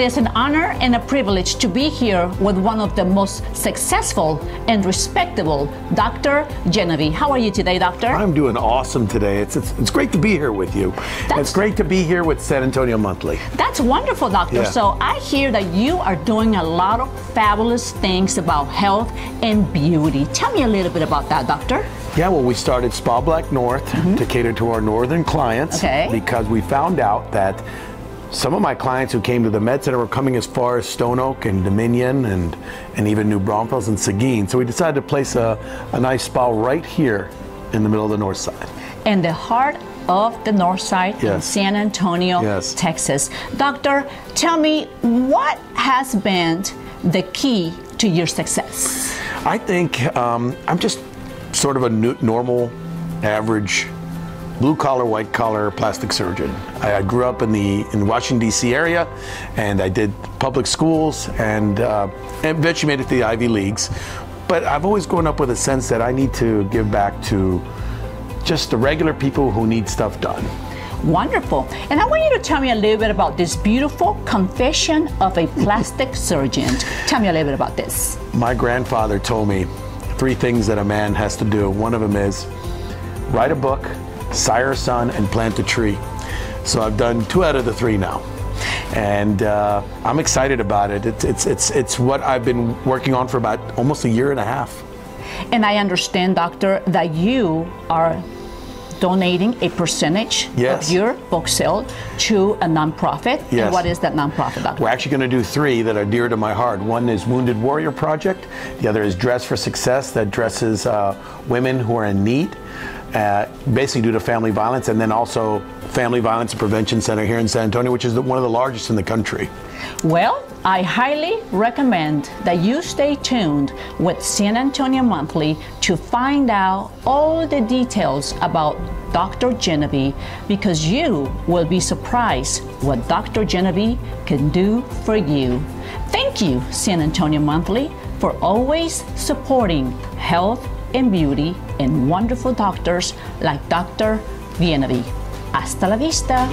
honor and a privilege to be here with one of the most successful and respectable, Dr. Jeneby. How are you today, doctor? I'm doing awesome today. It's, it's, it's great to be here with you. It's great to be here with San Antonio Monthly. That's wonderful, doctor. Yeah. So I hear that you are doing a lot of fabulous things about health and beauty. Tell me a little bit about that, doctor. Yeah, well, we started Spa Black North mm-hmm. to cater to our northern clients Okay. because we found out that some of my clients who came to the Med Center were coming as far as Stone Oak and Dominion and, and even New Braunfels and Seguin. So we decided to place a, a nice spa right here in the middle of the north side. in the heart of the north side in San Antonio, Yes. Texas. Doctor, tell me what has been the key to your success? I think um, I'm just sort of a normal, average, blue collar, white collar plastic surgeon. I, I grew up in the in Washington D.C. area, and I did public schools, and, uh, and eventually made it to the Ivy Leagues. But I've always grown up with a sense that I need to give back to just the regular people who need stuff done. Wonderful. And I want you to tell me a little bit about this beautiful confession of a plastic surgeon. Tell me a little bit about this. My grandfather told me three things that a man has to do. One of them is write a book, sire a son, and plant a tree. So I've done two out of the three now. And uh, I'm excited about it. It's, it's, it's, it's what I've been working on for about almost a year and a half. And I understand, doctor, that you are donating a percentage Yes. of your book sale to a nonprofit. And Yes. what is that nonprofit, doctor? We're actually going to do three that are dear to my heart. One is Wounded Warrior Project. The other is Dress for Success, that dresses uh, women who are in need, uh, basically due to family violence, and then also Family Violence Prevention Center here in San Antonio, which is the, one of the largest in the country. Well, I highly recommend that you stay tuned with San Antonio Monthly to find out all the details about Dr. Jeneby because you will be surprised what Dr. Jeneby can do for you. Thank you, San Antonio Monthly, for always supporting health and beauty and wonderful doctors like Dr. Jeneby. Hasta la vista.